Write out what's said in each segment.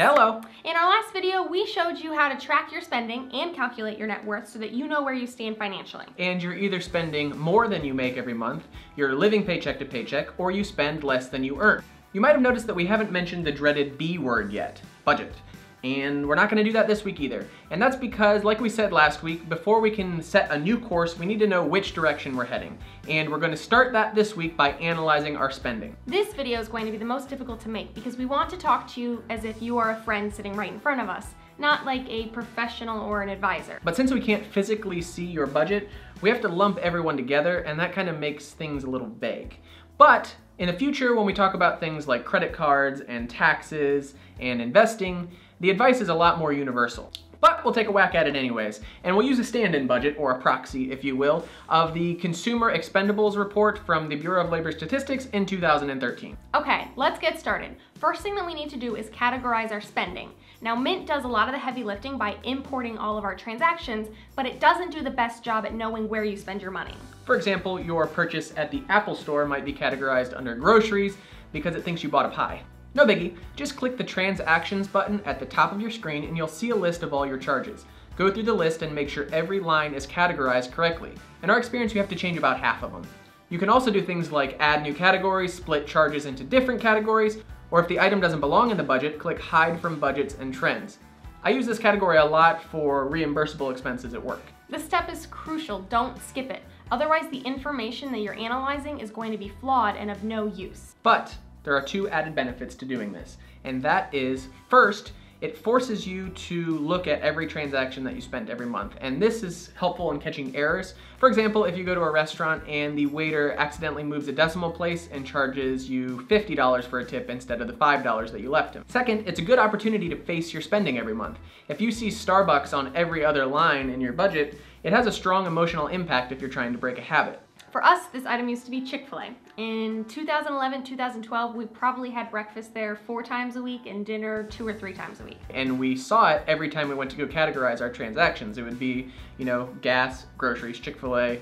Hello. In our last video, we showed you how to track your spending and calculate your net worth so that you know where you stand financially. And you're either spending more than you make every month, you're living paycheck to paycheck, or you spend less than you earn. You might have noticed that we haven't mentioned the dreaded B word yet, budget. And we're not gonna do that this week either. And that's because, like we said last week, before we can set a new course, we need to know which direction we're heading. And we're gonna start that this week by analyzing our spending. This video is going to be the most difficult to make because we want to talk to you as if you are a friend sitting right in front of us, not like a professional or an advisor. But since we can't physically see your budget, we have to lump everyone together and that kind of makes things a little vague. But in the future, when we talk about things like credit cards and taxes and investing, the advice is a lot more universal. But we'll take a whack at it anyways, and we'll use a stand-in budget, or a proxy if you will, of the Consumer Expenditures Report from the Bureau of Labor Statistics in 2013. Okay, let's get started. First thing that we need to do is categorize our spending. Now Mint does a lot of the heavy lifting by importing all of our transactions, but it doesn't do the best job at knowing where you spend your money. For example, your purchase at the Apple Store might be categorized under groceries because it thinks you bought a pie. No biggie, just click the Transactions button at the top of your screen and you'll see a list of all your charges. Go through the list and make sure every line is categorized correctly. In our experience, you have to change about half of them. You can also do things like add new categories, split charges into different categories, or if the item doesn't belong in the budget, click Hide from Budgets and Trends. I use this category a lot for reimbursable expenses at work. This step is crucial, don't skip it. Otherwise, the information that you're analyzing is going to be flawed and of no use. But there are two added benefits to doing this, and that is first, it forces you to look at every transaction that you spent every month. And this is helpful in catching errors. For example, if you go to a restaurant and the waiter accidentally moves a decimal place and charges you $50 for a tip instead of the $5 that you left him. Second, it's a good opportunity to face your spending every month. If you see Starbucks on every other line in your budget, it has a strong emotional impact if you're trying to break a habit. For us, this item used to be Chick-fil-A. In 2011, 2012, we probably had breakfast there four times a week and dinner two or three times a week. And we saw it every time we went to go categorize our transactions. It would be, you know, gas, groceries, Chick-fil-A,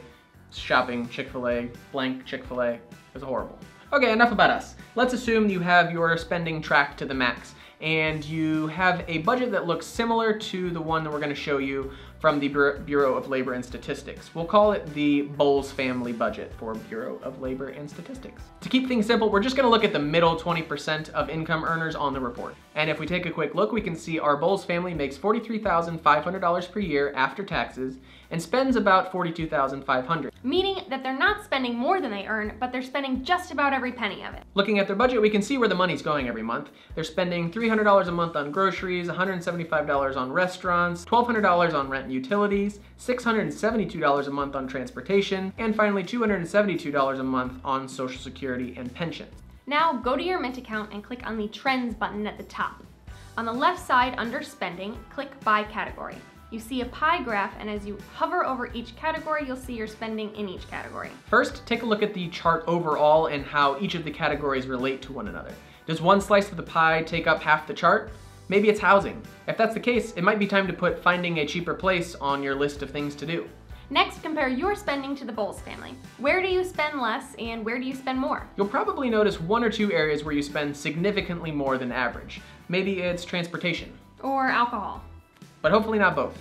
shopping, Chick-fil-A, blank Chick-fil-A. It was horrible. Okay, enough about us. Let's assume you have your spending tracked to the max and you have a budget that looks similar to the one that we're gonna show you from the Bureau of Labor and Statistics. We'll call it the Bowles family budget for Bureau of Labor and Statistics. To keep things simple, we're just gonna look at the middle 20% of income earners on the report. And if we take a quick look, we can see our Bowles family makes $43,500 per year after taxes and spends about 42,500. Meaning that they're not spending more than they earn, but they're spending just about every penny of it. Looking at their budget, we can see where the money's going every month. They're spending $300 a month on groceries, $175 on restaurants, $1,200 on rent and utilities, $672 a month on transportation, and finally $272 a month on social security and pensions. Now go to your Mint account and click on the Trends button at the top. On the left side under Spending, click By Category. You see a pie graph, and as you hover over each category, you'll see your spending in each category. First, take a look at the chart overall and how each of the categories relate to one another. Does one slice of the pie take up half the chart? Maybe it's housing. If that's the case, it might be time to put finding a cheaper place on your list of things to do. Next, compare your spending to the Bowles family. Where do you spend less and where do you spend more? You'll probably notice one or two areas where you spend significantly more than average. Maybe it's transportation. Or alcohol but hopefully not both.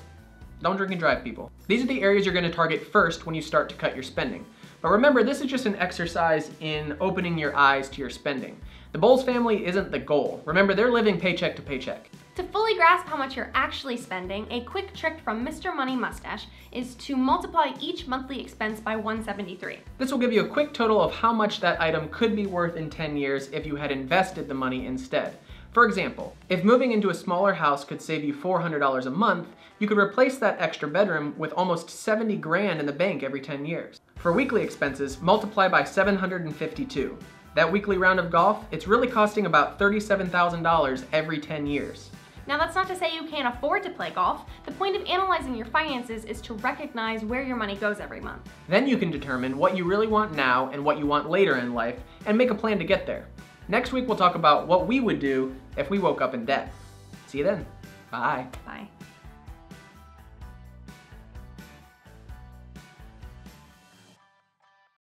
Don't drink and drive, people. These are the areas you're gonna target first when you start to cut your spending. But remember, this is just an exercise in opening your eyes to your spending. The Bowles family isn't the goal. Remember, they're living paycheck to paycheck. To fully grasp how much you're actually spending, a quick trick from Mr. Money Mustache is to multiply each monthly expense by 173. This will give you a quick total of how much that item could be worth in 10 years if you had invested the money instead. For example, if moving into a smaller house could save you $400 a month, you could replace that extra bedroom with almost 70 grand in the bank every 10 years. For weekly expenses, multiply by 752. That weekly round of golf, it's really costing about $37,000 every 10 years. Now that's not to say you can't afford to play golf. The point of analyzing your finances is to recognize where your money goes every month. Then you can determine what you really want now and what you want later in life and make a plan to get there. Next week, we'll talk about what we would do if we woke up in debt. See you then. Bye. Bye.